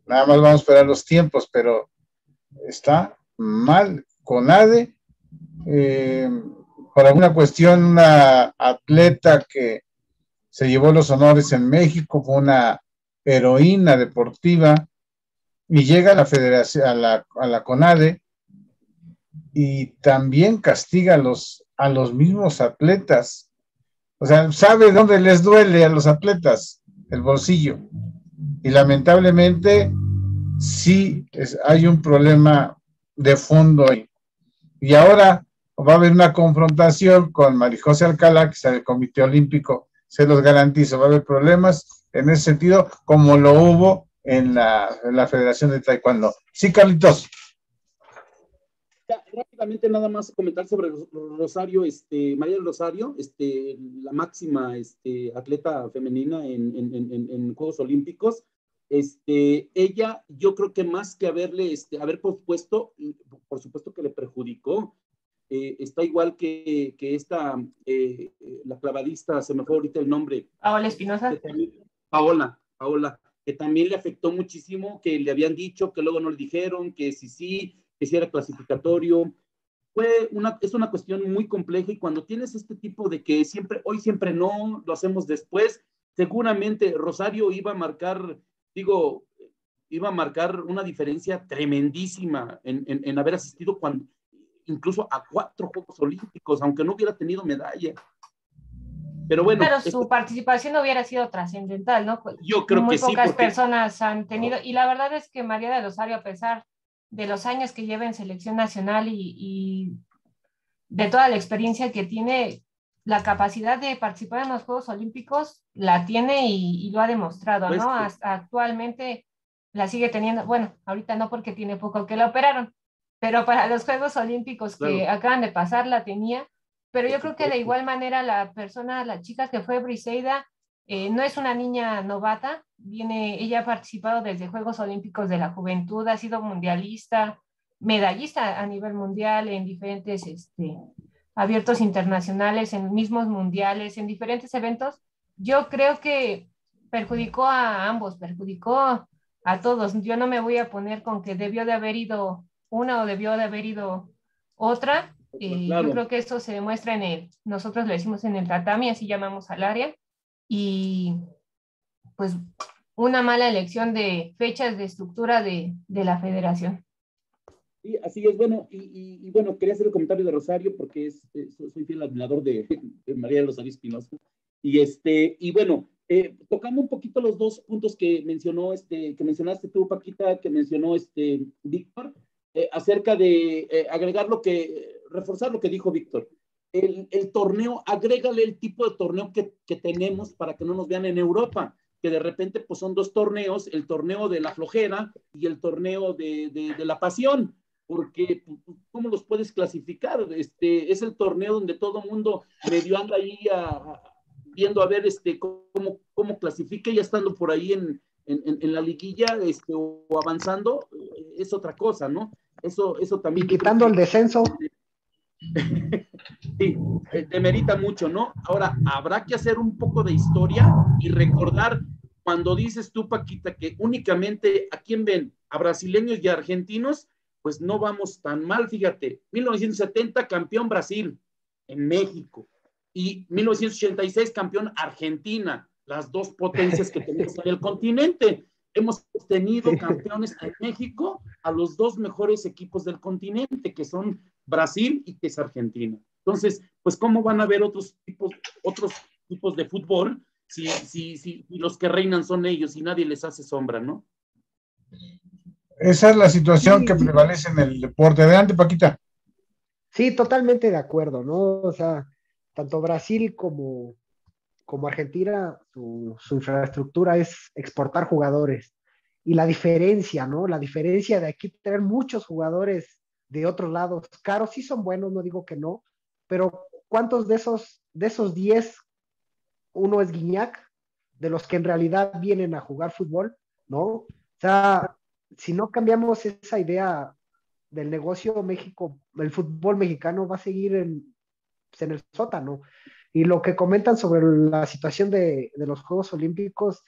nada más vamos a esperar los tiempos, pero está mal CONADE, eh, por alguna cuestión, una atleta que se llevó los honores en México, fue una heroína deportiva, y llega a la federación, a la, a la CONADE, y también castiga a los a los mismos atletas. O sea, sabe dónde les duele a los atletas el bolsillo. Y lamentablemente sí hay un problema de fondo ahí. Y ahora va a haber una confrontación con Marijose Alcalá, que está del Comité Olímpico, se los garantizo, va a haber problemas en ese sentido, como lo hubo en la, en la Federación de Taekwondo. Sí, Carlitos rápidamente nada más comentar sobre Rosario, este, María del Rosario, este, la máxima este, atleta femenina en, en, en, Juegos Olímpicos. Este, ella, yo creo que más que haberle, este, haber pospuesto, por supuesto que le perjudicó. Eh, está igual que, que esta, eh, la clavadista, se me fue ahorita el nombre. Paola Espinosa. Paola, Paola, que también le afectó muchísimo, que le habían dicho, que luego no le dijeron, que sí, sí, que si era clasificatorio. Fue una, es una cuestión muy compleja y cuando tienes este tipo de que siempre, hoy siempre no, lo hacemos después, seguramente Rosario iba a marcar, digo, iba a marcar una diferencia tremendísima en, en, haber asistido cuando, incluso a cuatro Juegos Olímpicos, aunque no hubiera tenido medalla. Pero bueno. Pero su participación hubiera sido trascendental, ¿no? Yo creo que sí. Muy pocas personas han tenido, y la verdad es que María de Rosario, a pesar de los años que lleva en selección nacional y, de toda la experiencia que tiene, la capacidad de participar en los Juegos Olímpicos la tiene y, lo ha demostrado, ¿no? Pues actualmente la sigue teniendo, bueno, ahorita no porque tiene poco que la operaron, pero para los Juegos Olímpicos que acaban de pasar la tenía, pero yo creo que de igual manera la persona, la chica que fue Briseida, eh, no es una niña novata, viene, ella ha participado desde Juegos Olímpicos de la Juventud, ha sido mundialista, medallista a nivel mundial en diferentes este, abiertos internacionales, en mismos mundiales, en diferentes eventos. Yo creo que perjudicó a ambos, perjudicó a todos. Yo no me voy a poner con que debió de haber ido una o debió de haber ido otra. Pues eh, yo creo que eso se demuestra en el, nosotros lo decimos en el tatami, así llamamos al área, y pues una mala elección de fechas de estructura de, de la federación. Sí, así es, bueno, y, y, bueno, quería hacer el comentario de Rosario porque es, soy fiel admirador de, de María Rosario Espinosa. Y este, y bueno, eh, tocando un poquito los dos puntos que mencionó, este, que mencionaste tú, Paquita, que mencionó este Víctor, eh, acerca de eh, agregar lo que, reforzar lo que dijo Víctor. El, el, torneo, agrégale el tipo de torneo que, que, tenemos para que no nos vean en Europa, que de repente pues son dos torneos, el torneo de la flojera y el torneo de, de, de la pasión, porque ¿cómo los puedes clasificar? Este, es el torneo donde todo el mundo medio anda ahí a, viendo a ver este, cómo, cómo clasifica, ya estando por ahí en, en, en la liguilla este, o avanzando, eh, es otra cosa, ¿no? Eso, eso también. Y quitando el descenso. sí, eh, demerita mucho, ¿no? Ahora, habrá que hacer un poco de historia y recordar cuando dices tú, Paquita, que únicamente a quién ven, a brasileños y a argentinos, pues no vamos tan mal, fíjate. 1970, campeón Brasil en México y 1986 campeón Argentina, las dos potencias que tenemos en el continente. Hemos tenido campeones en México a los dos mejores equipos del continente, que son Brasil y que es Argentina. Entonces, pues, ¿cómo van a haber otros tipos, otros tipos de fútbol si, si, si los que reinan son ellos y nadie les hace sombra, ¿no? Esa es la situación que prevalece en el deporte. Adelante, Paquita. Sí, totalmente de acuerdo, ¿no? O sea, tanto Brasil como, como Argentina, su, infraestructura es exportar jugadores. Y la diferencia, ¿no? La diferencia de aquí tener muchos jugadores de otros lados, caros sí son buenos, no digo que no, pero ¿cuántos de esos, de esos 10, uno es Guiñac, de los que en realidad vienen a jugar fútbol, ¿no? O sea, si no cambiamos esa idea del negocio México, el fútbol mexicano va a seguir en, pues, en el sótano. Y lo que comentan sobre la situación de, de los Juegos Olímpicos,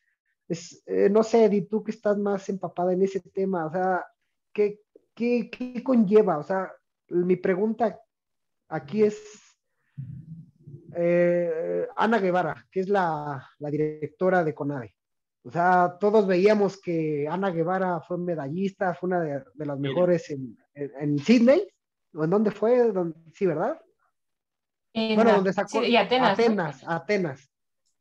es, eh, no sé, Eddie, tú que estás más empapada en ese tema, o sea, ¿qué, qué, qué conlleva? O sea, mi pregunta aquí es, eh, Ana Guevara, que es la, la, directora de CONADE. O sea, todos veíamos que Ana Guevara fue medallista, fue una de, de las mejores en, en, en, Sydney, ¿o en dónde fue? Sí, ¿verdad? bueno, donde sacó y Atenas. Atenas, Atenas.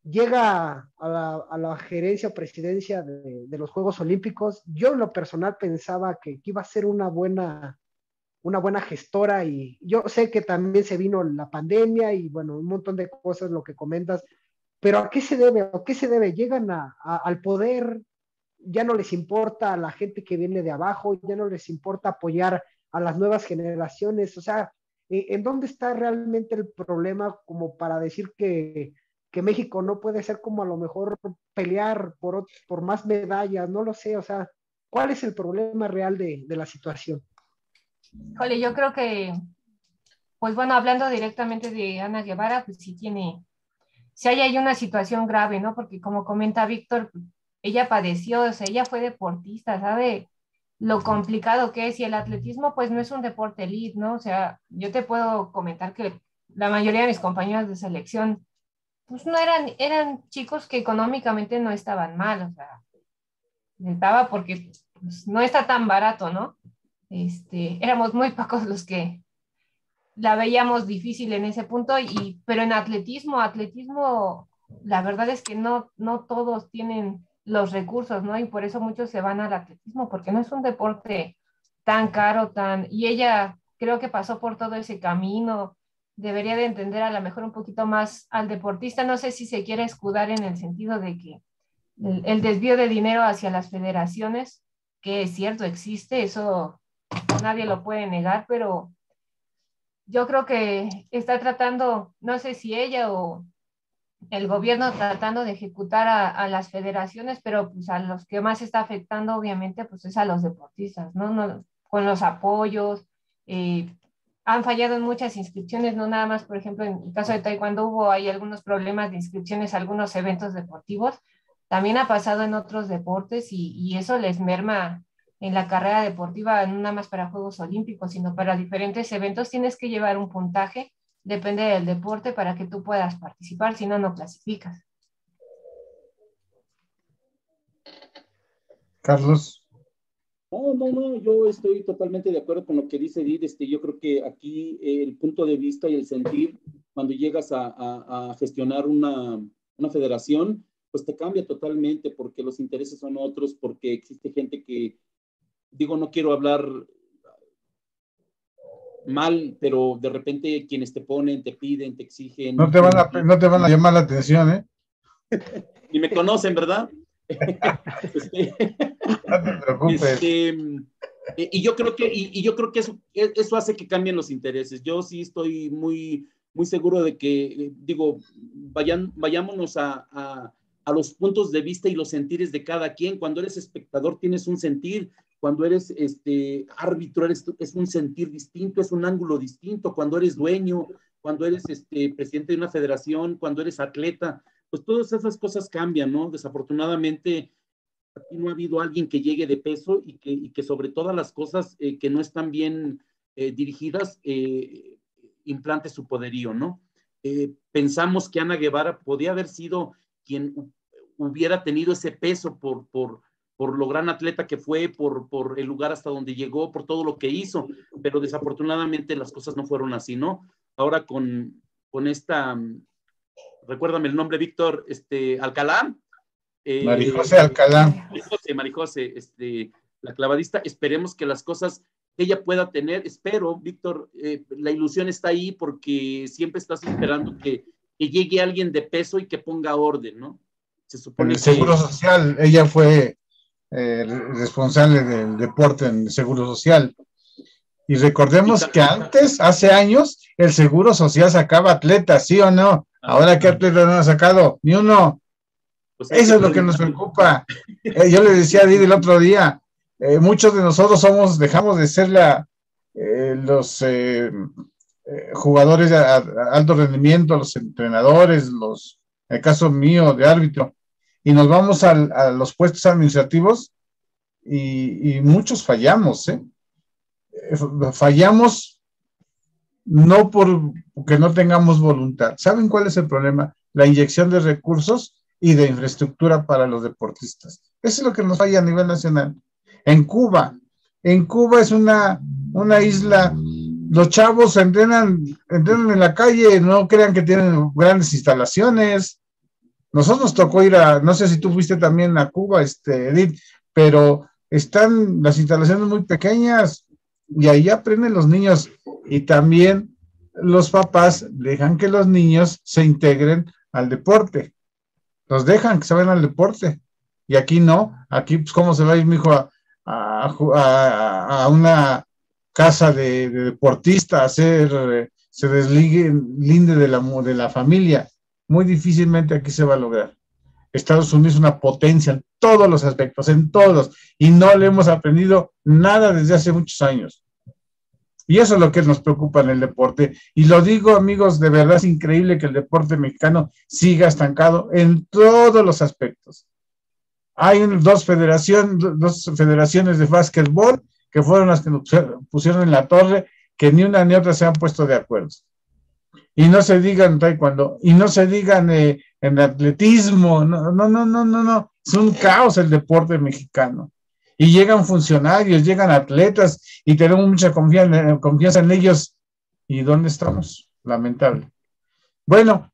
Llega a la, a la, gerencia o presidencia de, de, los Juegos Olímpicos. Yo en lo personal pensaba que, que, iba a ser una buena, una buena gestora y yo sé que también se vino la pandemia y bueno, un montón de cosas, lo que comentas, pero ¿a qué se debe? ¿A qué se debe? Llegan al poder, ya no les importa a la gente que viene de abajo, ya no les importa apoyar a las nuevas generaciones, o sea, ¿En dónde está realmente el problema como para decir que, que México no puede ser como a lo mejor pelear por, por más medallas? No lo sé, o sea, ¿cuál es el problema real de, de la situación? Jole, yo creo que, pues bueno, hablando directamente de Ana Guevara, pues sí tiene, si hay ahí una situación grave, ¿no? Porque como comenta Víctor, ella padeció, o sea, ella fue deportista, ¿sabe? lo complicado que es y el atletismo pues no es un deporte elite, ¿no? O sea, yo te puedo comentar que la mayoría de mis compañeros de selección pues no eran, eran chicos que económicamente no estaban mal, o sea, estaba porque pues, no está tan barato, ¿no? Este, éramos muy pocos los que la veíamos difícil en ese punto, y, pero en atletismo, atletismo, la verdad es que no, no todos tienen los recursos, ¿no? Y por eso muchos se van al atletismo, porque no es un deporte tan caro, tan... Y ella creo que pasó por todo ese camino, debería de entender a lo mejor un poquito más al deportista. No sé si se quiere escudar en el sentido de que el, desvío de dinero hacia las federaciones, que es cierto, existe, eso nadie lo puede negar, pero yo creo que está tratando, no sé si ella o el gobierno tratando de ejecutar a, las federaciones, pero pues a los que más está afectando obviamente pues es a los deportistas, ¿no? no con los apoyos, eh, han fallado en muchas inscripciones, no nada más, por ejemplo, en el caso de Taekwondo hubo hay algunos problemas de inscripciones a algunos eventos deportivos, también ha pasado en otros deportes y, eso les merma en la carrera deportiva, no nada más para Juegos Olímpicos, sino para diferentes eventos, tienes que llevar un puntaje, depende del deporte, para que tú puedas participar, si no, no clasificas. Carlos. No, no, no, yo estoy totalmente de acuerdo con lo que dice Edith. Este, yo creo que aquí el punto de vista y el sentir, cuando llegas a, gestionar una, federación, pues te cambia totalmente porque los intereses son otros, porque existe gente que, digo, no quiero hablar mal, pero de repente quienes te ponen, te piden, te exigen. No te van a, no te van a llamar la atención, ¿eh? Ni me conocen, ¿verdad? Este, no te preocupes. Este, y yo creo que, y, yo creo que eso, eso hace que cambien los intereses. Yo sí estoy muy, muy seguro de que, digo, vayan, vayámonos a, a, a, los puntos de vista y los sentires de cada quien. Cuando eres espectador tienes un sentir, cuando eres este, árbitro es un sentir distinto, es un ángulo distinto, cuando eres dueño, cuando eres este, presidente de una federación, cuando eres atleta, pues todas esas cosas cambian, ¿no? Desafortunadamente, aquí no ha habido alguien que llegue de peso y que, y que sobre todas las cosas eh, que no están bien eh, dirigidas, eh, implante su poderío, ¿no? pensamos que Ana Guevara podía haber sido quien hubiera tenido ese peso por, por, por lo gran atleta que fue, por, por el lugar hasta donde llegó, por todo lo que hizo, pero desafortunadamente las cosas no fueron así, ¿no? Ahora con, con esta recuérdame el nombre, Víctor, este, Alcalá. Eh, Marijose Alcalá. Marijose, Marijose, este, la clavadista, esperemos que las cosas que ella pueda tener, espero, Víctor, eh, la ilusión está ahí porque siempre estás esperando que, llegue alguien de peso y que ponga orden, ¿no? Se supone el Seguro Social, ella fue eh, responsable del deporte en el Seguro Social. Y recordemos que antes, hace años, el Seguro Social sacaba atletas, ¿sí o no? Ahora, ¿qué atleta no ha sacado? Ni uno. Pues Eso es lo que nos preocupa. Eh, yo le decía a Didi el otro día, eh, muchos de nosotros somos, dejamos de ser la, eh, los jugadores de alto rendimiento, los entrenadores, los, en el caso mío de árbitro, y nos vamos a los puestos administrativos y, muchos fallamos, ¿eh? Fallamos no porque no tengamos voluntad. ¿Saben cuál es el problema? La inyección de recursos y de infraestructura para los deportistas. Eso es lo que nos falla a nivel nacional. En Cuba, en Cuba es una, una isla, los chavos entrenan, entrenan en la calle, no crean que tienen grandes instalaciones. Nosotros nos tocó ir a, no sé si tú fuiste también a Cuba, este, Edith, pero están las instalaciones muy pequeñas y ahí aprenden los niños y también los papás dejan que los niños se integren al deporte. Los dejan que se vayan al deporte. Y aquí no. Aquí, pues, ¿cómo se va a ir mi hijo a, una casa de, deportista a hacer, se desligue, linde de la, de la familia? Muy difícilmente aquí se va a lograr. Estados Unidos es una potencia en todos los aspectos, en todos, y no le hemos aprendido nada desde hace muchos años. Y eso es lo que nos preocupa en el deporte. Y lo digo, amigos, de verdad es increíble que el deporte mexicano siga estancado en todos los aspectos. Hay dos, federación, dos federaciones de básquetbol que fueron las que nos pusieron en la torre, que ni una ni otra se han puesto de acuerdo. Y no se digan taekwondo, y no se digan eh, en atletismo, no, no, no, no, no, no, es un caos el deporte mexicano y llegan funcionarios, llegan atletas y tenemos mucha confianza, confianza en ellos. ¿Y dónde estamos? Lamentable. Bueno,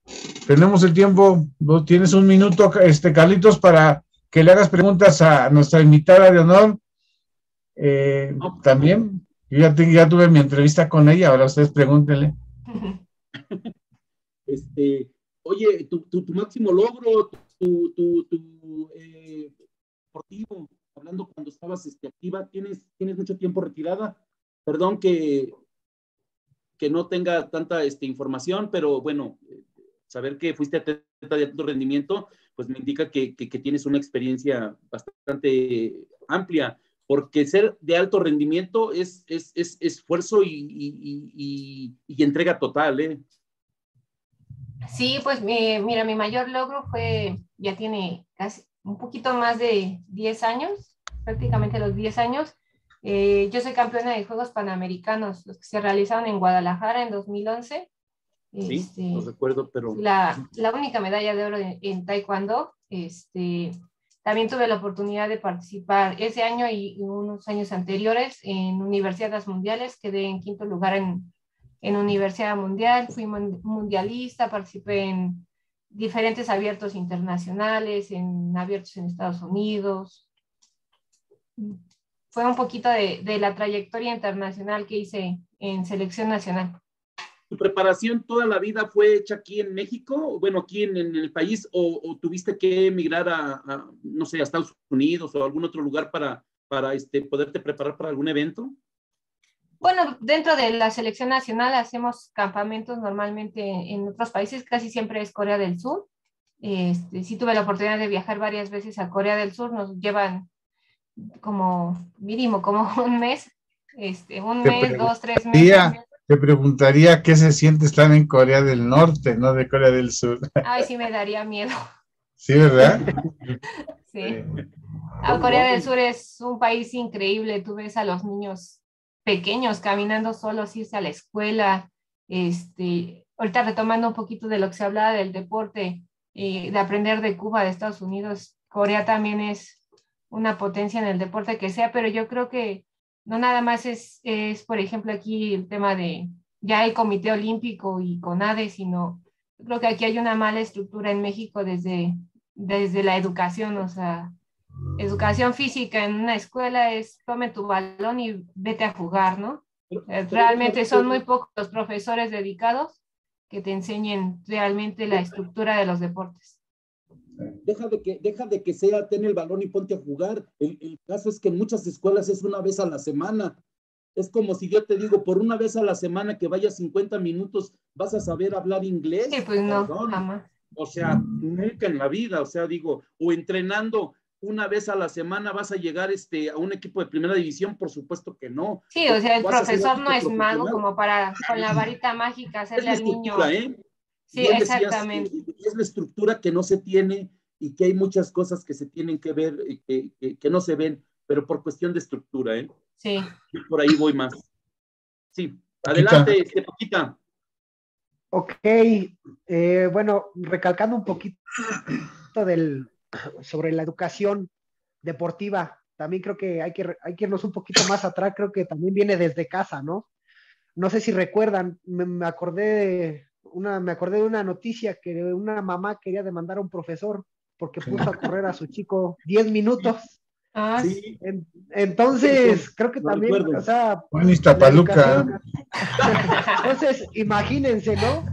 tenemos el tiempo, tienes un minuto, este Carlitos, para que le hagas preguntas a nuestra invitada de honor. Eh, también, yo ya, ya, tuve mi entrevista con ella, ahora ustedes pregúntenle. este, oye, tu, tu, máximo logro, tu, tu eh, deportivo, hablando cuando estabas este, activa, ¿tienes, tienes mucho tiempo retirada. Perdón que, que no tenga tanta este, información, pero bueno, saber que fuiste atleta de alto rendimiento, pues me indica que, que, tienes una experiencia bastante amplia, porque ser de alto rendimiento es, es, es esfuerzo y, y, y, entrega total, ¿eh? Sí, pues mira, mi mayor logro fue, ya tiene casi un poquito más de 10 años, prácticamente los 10 años. Eh, yo soy campeona de Juegos Panamericanos, los que se realizaron en Guadalajara en 2011. Sí, este, no recuerdo, pero... La, la, única medalla de oro en, Taekwondo. Este, también tuve la oportunidad de participar ese año y unos años anteriores en universidades mundiales. Quedé en quinto lugar en, en Universidad Mundial, fui mundialista, participé en diferentes abiertos internacionales, en abiertos en Estados Unidos. Fue un poquito de, de la trayectoria internacional que hice en selección nacional. ¿Tu preparación toda la vida fue hecha aquí en México, bueno, aquí en, el país, o, tuviste que emigrar a, no sé, a Estados Unidos o a algún otro lugar para, para este, poderte preparar para algún evento? Bueno, dentro de la selección nacional hacemos campamentos normalmente en otros países, casi siempre es Corea del Sur. Este, sí tuve la oportunidad de viajar varias veces a Corea del Sur, nos llevan como mínimo como un mes, este, un mes, dos, tres meses. Te preguntaría qué se siente estar en Corea del Norte, no de Corea del Sur. Ay, sí me daría miedo. Sí, ¿verdad? sí. Ah, Corea del Sur es un país increíble. Tú ves a los niños pequeños caminando solos, irse a la escuela. Este, ahorita retomando un poquito de lo que se hablaba del deporte, eh, de aprender de Cuba, de Estados Unidos, Corea también es una potencia en el deporte que sea, pero yo creo que no nada más es, es por ejemplo, aquí el tema de ya el Comité Olímpico y CONADE, sino creo que aquí hay una mala estructura en México desde, desde la educación, o sea, educación física en una escuela es tome tu balón y vete a jugar, ¿no? Realmente son muy pocos los profesores dedicados que te enseñen realmente la estructura de los deportes. Deja de que, deja de que sea, ten el balón y ponte a jugar. El, el caso es que en muchas escuelas es una vez a la semana. Es como si yo te digo, por una vez a la semana que vayas 50 minutos, vas a saber hablar inglés. Sí, pues no, jamás. O sea, nunca en la vida, o sea, digo, o entrenando una vez a la semana vas a llegar este, a un equipo de primera división, por supuesto que no. Sí, o sea, el profesor no es mago como para con la varita mágica hacerle al niño. ¿eh? Sí, exactamente. es la estructura que no se tiene y que hay muchas cosas que se tienen que ver, que, que, que no se ven, pero por cuestión de estructura, ¿eh? Sí. por ahí voy más. Sí, adelante, este, Paquita. Ok, eh, bueno, recalcando un poquito del, sobre la educación deportiva, también creo que hay, que hay que irnos un poquito más atrás, creo que también viene desde casa, ¿no? No sé si recuerdan, me, acordé de una, me acordé de una noticia que una mamá quería demandar a un profesor porque puso a correr a su chico 10 minutos. Ah, sí. entonces, creo que también, o sea, entonces, imagínense, ¿no?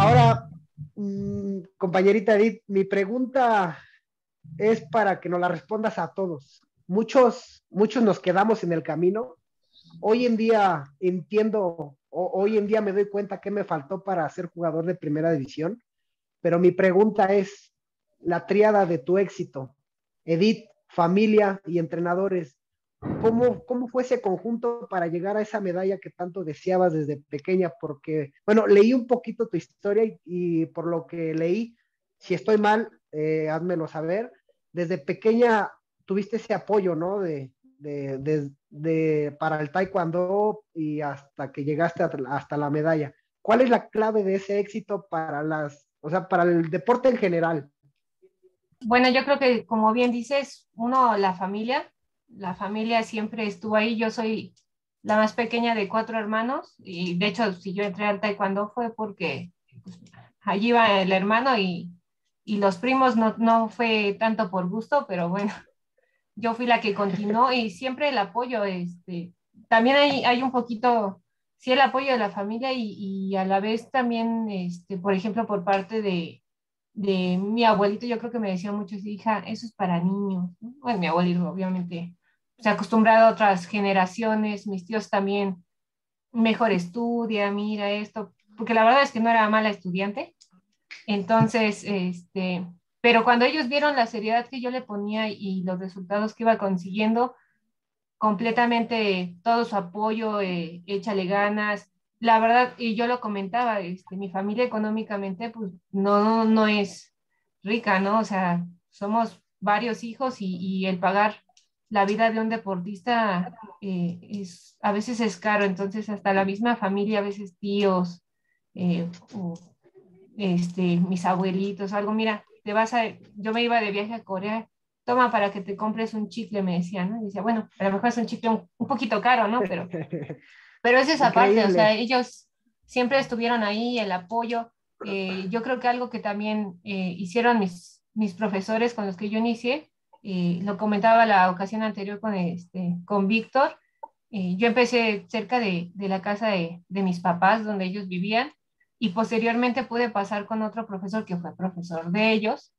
Ahora, mm, compañerita Edith, mi pregunta es para que nos la respondas a todos. Muchos, muchos nos quedamos en el camino. Hoy en día entiendo, hoy en día me doy cuenta que me faltó para ser jugador de primera división, pero mi pregunta es, la triada de tu éxito, Edith, familia y entrenadores, ¿cómo, ¿cómo fue ese conjunto para llegar a esa medalla que tanto deseabas desde pequeña? Porque, bueno, leí un poquito tu historia y, por lo que leí, si estoy mal, eh, házmelo saber, desde pequeña tuviste ese apoyo, ¿no? De, para el taekwondo y hasta que llegaste hasta la medalla. ¿Cuál es la clave de ese éxito para las, o sea, para el deporte en general? Bueno, yo creo que como bien dices, uno, la familia, la familia siempre estuvo ahí. Yo soy la más pequeña de cuatro hermanos y de hecho si yo entré al taekwondo fue porque pues, allí iba el hermano y y los primos no, no fue tanto por gusto, pero bueno, yo fui la que continuó y siempre el apoyo, este, también hay, hay un poquito sí el apoyo de la familia y, a la vez también, este, por ejemplo, por parte de, de mi abuelito, yo creo que me decía mucho, hija, eso es para niños. Bueno, mi abuelito obviamente se ha acostumbrado a otras generaciones, mis tíos también, mejor estudia, mira esto, porque la verdad es que no era mala estudiante. Entonces, este, pero cuando ellos vieron la seriedad que yo le ponía y los resultados que iba consiguiendo, completamente todo su apoyo, eh, échale ganas. La verdad, y yo lo comentaba, este, mi familia económicamente pues no, no es rica, ¿no? O sea, somos varios hijos y, el pagar la vida de un deportista eh, es, a veces es caro, entonces hasta la misma familia, a veces tíos, eh, este, mis abuelitos, algo, mira, te vas a, yo me iba de viaje a Corea toma para que te compres un chicle, me decían, ¿no? Y decía, bueno, a lo mejor es un chicle un, poquito caro, ¿no? Pero, pero es esa parte, o sea, ellos siempre estuvieron ahí, el apoyo. Eh, yo creo que algo que también eh, hicieron mis, mis profesores con los que yo inicié, eh, lo comentaba la ocasión anterior con, este, con Víctor, yo empecé cerca de, de la casa de, de mis papás, donde ellos vivían, y posteriormente pude pasar con otro profesor que fue profesor de ellos,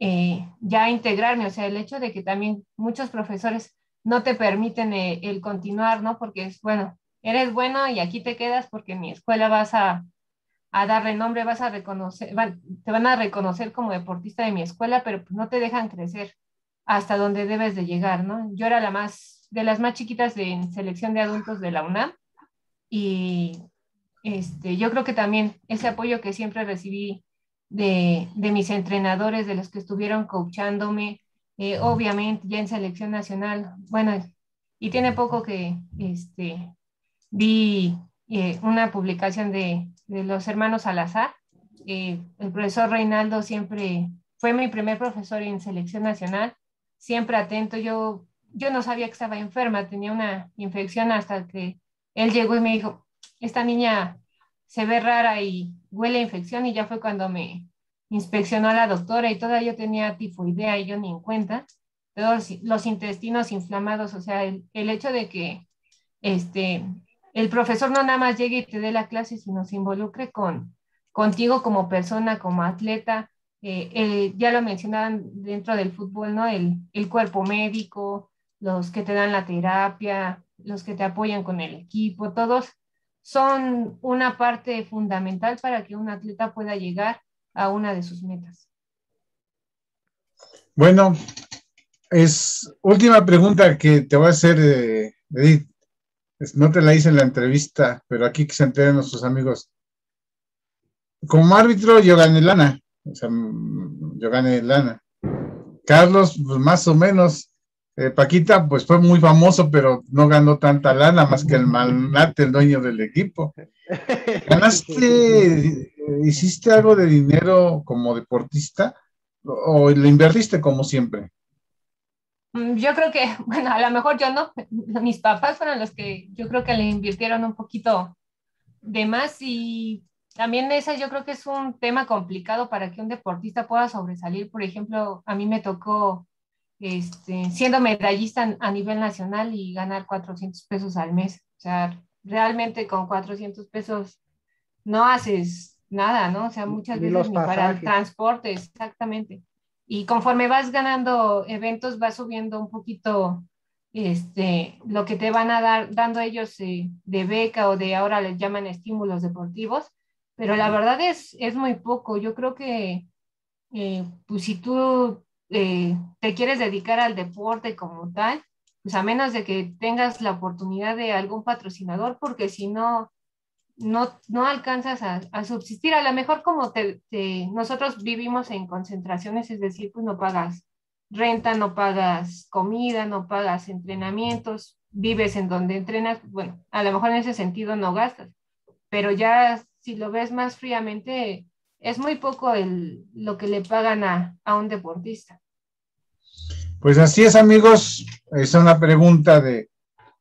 eh, ya integrarme, o sea, el hecho de que también muchos profesores no te permiten eh, el continuar, ¿no? Porque es, bueno, eres bueno y aquí te quedas porque mi escuela vas a, a dar renombre, vas a reconocer, te van a reconocer como deportista de mi escuela, pero no te dejan crecer hasta donde debes de llegar, ¿no? Yo era la más, de las más chiquitas de en selección de adultos de la UNAM y este, yo creo que también ese apoyo que siempre recibí de, mis entrenadores, de los que estuvieron coachándome, eh, obviamente ya en selección nacional, bueno, y tiene poco que este, vi eh, una publicación de, los hermanos Salazar. Eh, el profesor Reinaldo siempre fue mi primer profesor en selección nacional, siempre atento. Yo, yo no sabía que estaba enferma, tenía una infección hasta que él llegó y me dijo, esta niña se ve rara y huele a infección y ya fue cuando me inspeccionó la doctora y todavía yo tenía tifoidea y yo ni en cuenta, todos los intestinos inflamados, o sea, el, hecho de que este, el profesor no nada más llegue y te dé la clase, sino se involucre con, contigo como persona, como atleta, eh, ya lo mencionaban dentro del fútbol, ¿no? El, el cuerpo médico, los que te dan la terapia, los que te apoyan con el equipo, todos son una parte fundamental para que un atleta pueda llegar a una de sus metas. Bueno, es última pregunta que te voy a hacer, eh, Edith. No te la hice en la entrevista, pero aquí que se enteren nuestros amigos. Como árbitro, yo gané lana. O sea, yo gané lana. Carlos, pues más o menos. Eh, Paquita, pues fue muy famoso, pero no ganó tanta lana más que el malnate, el dueño del equipo. ¿Ganaste, hiciste algo de dinero como deportista o le invertiste como siempre? Mm, yo creo que, bueno, a lo mejor yo no, mis papás fueron los que yo creo que le invirtieron un poquito de más y también esa yo creo que es un tema complicado para que un deportista pueda sobresalir. Por ejemplo, a mí me tocó este, siendo medallista a nivel nacional y ganar 400 pesos al mes. O sea, realmente con 400 pesos no haces nada, ¿no? O sea, muchas veces ni para el transporte, exactamente. Y conforme vas ganando eventos, vas subiendo un poquito este, lo que te van a dar, dando ellos eh, de beca o de ahora les llaman estímulos deportivos, pero la verdad es, es muy poco. Yo creo que, eh, pues si tú eh, te quieres dedicar al deporte como tal, pues a menos de que tengas la oportunidad de algún patrocinador, porque si no, no, no alcanzas a, subsistir. A lo mejor como te, nosotros vivimos en concentraciones, es decir, pues no pagas renta, no pagas comida, no pagas entrenamientos, vives en donde entrenas, bueno, a lo mejor en ese sentido no gastas, pero ya si lo ves más fríamente, es muy poco el, lo que le pagan a, a un deportista. Pues así es, amigos. Es una pregunta de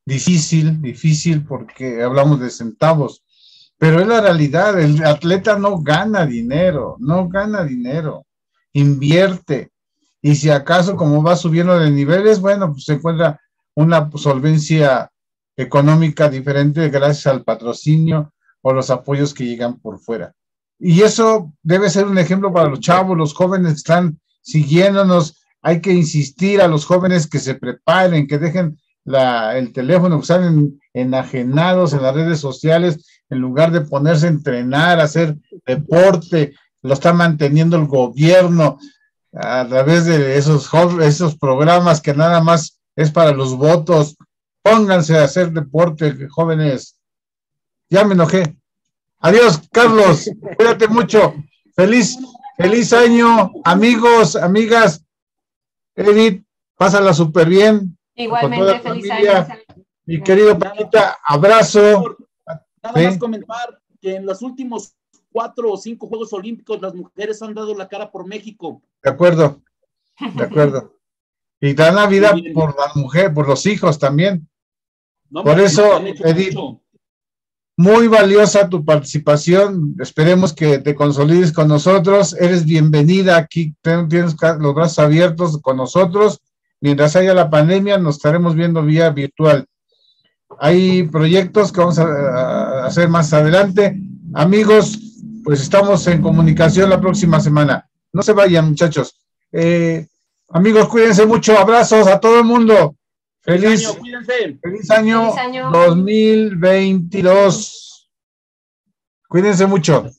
difícil, difícil porque hablamos de centavos, pero es la realidad. El atleta no gana dinero, no gana dinero, invierte. Y si acaso, como va subiendo de niveles, bueno, pues se encuentra una solvencia económica diferente gracias al patrocinio o los apoyos que llegan por fuera. Y eso debe ser un ejemplo para los chavos, los jóvenes que están siguiéndonos. Hay que insistir a los jóvenes que se preparen, que dejen la, el teléfono, que están enajenados en las redes sociales, en lugar de ponerse a entrenar, a hacer deporte, lo está manteniendo el gobierno a través de esos, esos programas que nada más es para los votos. Pónganse a hacer deporte, jóvenes. Ya me enojé. Adiós, Carlos. Cuídate mucho. Feliz, feliz año, amigos, amigas. Edith, pásala súper bien. Igualmente, feliz año. Mi querido Paquita, abrazo. Nada más comentar que en los últimos cuatro o cinco Juegos Olímpicos las mujeres han dado la cara por México. De acuerdo, de acuerdo. Y dan la vida por la mujer, por los hijos también. por eso, Edith, muy valiosa tu participación. Esperemos que te consolides con nosotros. Eres bienvenida aquí. Tienes los brazos abiertos con nosotros. Mientras haya la pandemia, nos estaremos viendo vía virtual. Hay proyectos que vamos a hacer más adelante. Amigos, pues estamos en comunicación la próxima semana. No se vayan, muchachos. Eh, amigos, cuídense mucho. Abrazos a todo el mundo. Feliz, año, feliz año, feliz año 2022. Cuídense mucho.